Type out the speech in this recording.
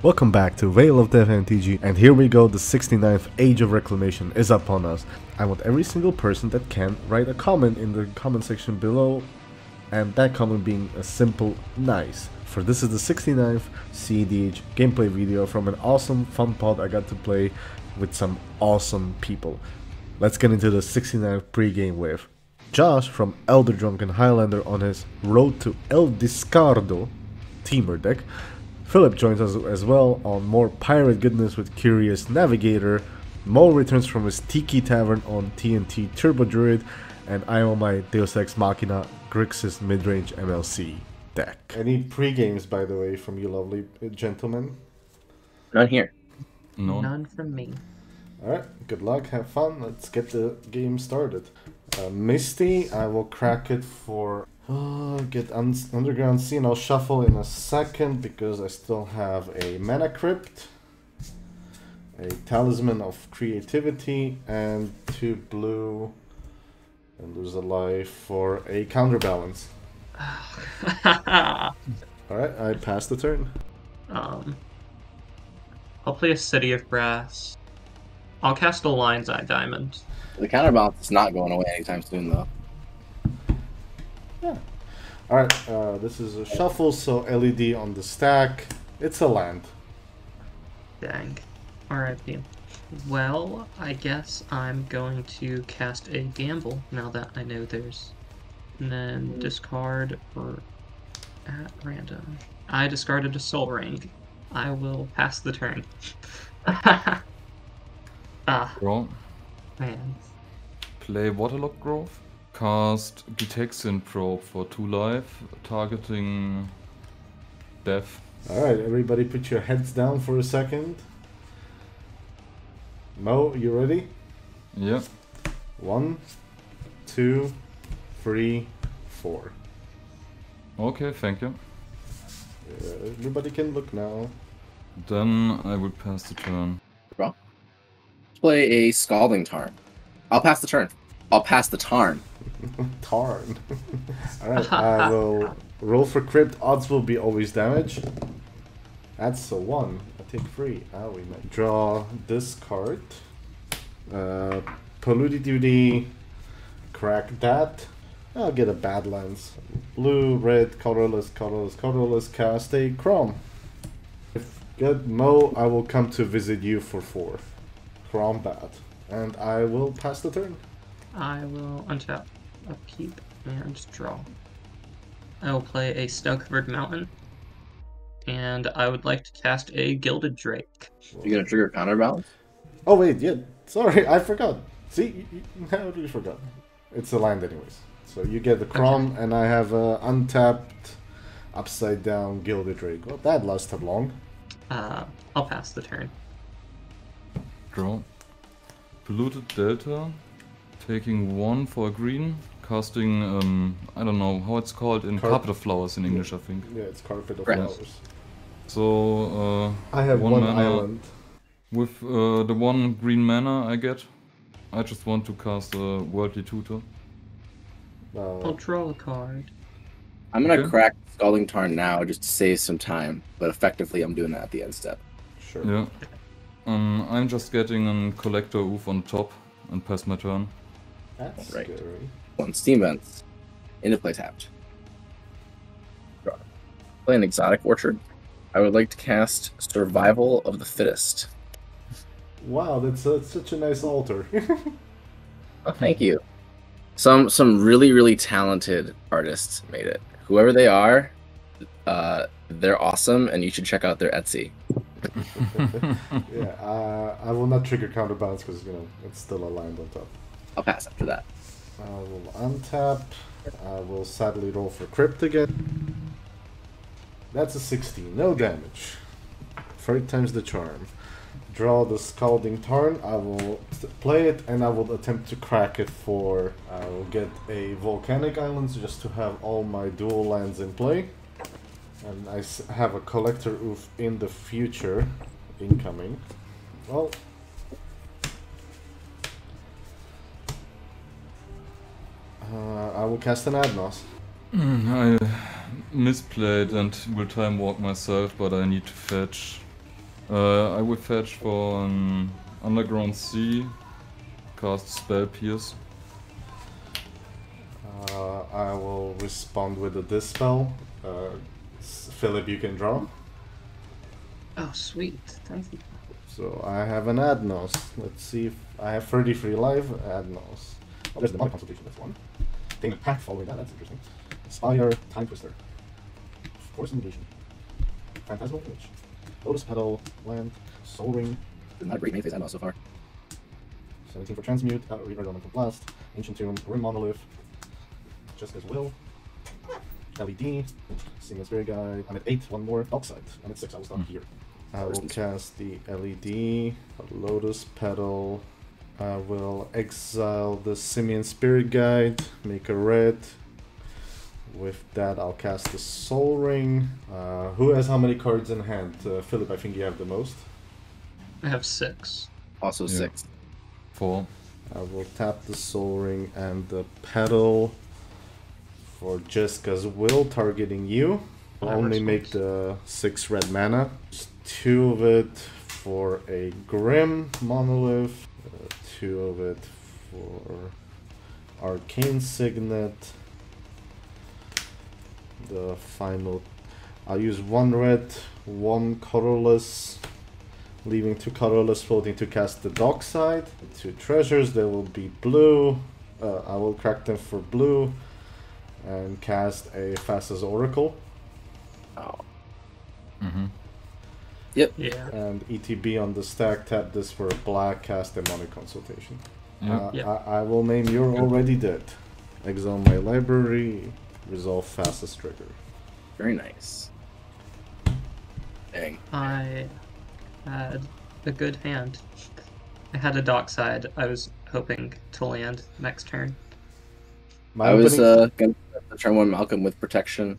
Welcome back to Veil of Death MTG, and here we go, the 69th Age of Reclamation is upon us. I want every single person that can write a comment in the comment section below, and that comment being a simple nice. For this is the 69th CEDH gameplay video from an awesome fun pod I got to play with some awesome people. Let's get into the 69th pregame with Josh from Elder Drunken Highlander on his Road to El Discardo Temur deck, Philip joins us as well on more pirate goodness with Curious Navigator. Mo returns from his Tiki Tavern on TNT Turbo Druid, and I am on my Deus Ex Machina Grixis midrange MLC deck. Any pre-games, by the way, from you lovely gentlemen? None here. No. None from me. Alright, good luck, have fun, let's get the game started. Uh, Misty, I will crack it for uh, get un Underground and I'll shuffle in a second because I still have a Mana Crypt, a Talisman of Creativity, and two blue, and lose a life for a counterbalance. Alright, I pass the turn. um, I'll play a City of Brass. I'll cast a Lion's Eye Diamond. The counterbalance is not going away anytime soon, though. Yeah. Alright, uh, this is a shuffle, so LED on the stack. It's a land. Dang. Alright, Well, I guess I'm going to cast a Gamble now that I know there's. And then discard or at random. I discarded a Sol Ring. I will pass the turn. ah, Draw. man. Play Waterlogged Grove. Cast Gitaxian Probe for 2 life, targeting death. Alright, everybody put your heads down for a second. Mo, you ready? Yeah. One, two, three, four. Okay, thank you. Uh, everybody can look now. Then I will pass the turn. Draw play a Scalding Tarn. I'll pass the turn. I'll pass the Tarn. tarn. Alright, I will roll for crypt. Odds will be always damage. That's a 1. I take 3. Ah, we might draw this card. Uh, Polluted Delta. Crack that. I'll get a Badlands. Blue, red, colorless, colorless, colorless, cast a Chrome. If get Mo, I will come to visit you for 4 from. And I will pass the turn. I will untap, upkeep, and draw. I will play a snow covered mountain. And I would like to cast a Gilded Drake. You gonna trigger counterbalance? Oh wait, yeah. Sorry, I forgot. See, how do you forgot? It's a land anyways. So you get the Crom, okay. and I have a untapped, upside down Gilded Drake. Well, that lasted long. Uh, I'll pass the turn. Draw. Polluted Delta. Taking one for a green. Casting, um, I don't know how it's called in Carp- Carpet of Flowers in English, I think. Yeah, it's Carpet of Correct. Flowers. So, uh, I have One one, mana. island. with uh, the one green mana I get, I just want to cast a Worldly Tutor. I'll Uh, draw a card. I'm gonna Okay. crack Scalding Tarn now just to save some time, but effectively I'm doing that at the end step. sure. Yeah. Um, I'm just getting a Collector Ouphe on top and pass my turn. That's Right. scary. One Steam Vents. Into play tapped. Draw. Play an Exotic Orchard. I would like to cast Survival of the Fittest. Wow, that's, uh, such a nice altar. Oh, thank you. Some some really really talented artists made it. Whoever they are, uh, they're awesome, and you should check out their Etsy. yeah, uh, I will not trigger counterbalance because you know it's still a land on top. I'll pass after that. I will untap. I will sadly roll for crypt again. That's a 16, no damage. Third time's the charm. Draw the Scalding Tarn. I will play it and I will attempt to crack it for. I will get a Volcanic Islands just to have all my dual lands in play. And I have a Collector Ouphe in the future incoming. Well, Uh, I will cast an Ad Naus. Mm, I misplayed and will time walk myself, but I need to fetch. Uh, I will fetch for an underground sea, cast spell pierce. Uh, I will respond with a dispel. S- Philip, you can draw. Oh, sweet. Thank you. So I have an Ad Naus. Let's see if I have 33 live Ad Naus. Oh, there's the Demonic Consultation, that's one. Thing of Pact following that, that's interesting. Spire, Time Twister. Force Negation. Phantasmal Image. Lotus Petal, Land, Sol Ring, Not a great main phase I know so far. 17 for Transmute, uh, Reaper Elemental Blast, Ancient Tomb, Grim Monolith, Jeska's Will, LED, Simian Spirit Guide. I'm at 8, one more, Dockside. I'm at 6, I will stop here. I will cast the LED, Lotus Petal. I will exile the Simian Spirit Guide, make a red. With that, I'll cast the Sol Ring. Uh, who has how many cards in hand? Uh, Philip, I think you have the most. I have six. Also Yeah. six. Four. I will tap the Sol Ring and the Petal for Jeska's Will, targeting you. Only make the six red mana. Just two of it for a Grim Monolith, uh, two of it for Arcane Signet. The final. I'll use one red, one colorless, leaving two colorless floating to cast the Dockside. Two treasures, they will be blue. Uh, I will crack them for blue and cast a Thassa's Oracle. Oh. Mm-hmm. Yep. Yeah. And ETB on the stack, tap this for a black, cast Demonic Consultation. Yeah. Uh, Yep. I, I will name You're Already Dead. Exile my library, resolve Thassa's Trigger. Very nice. Dang. I had a good hand. I had a dockside. I was hoping to land next turn. My I was uh, gonna turn one Malcolm with protection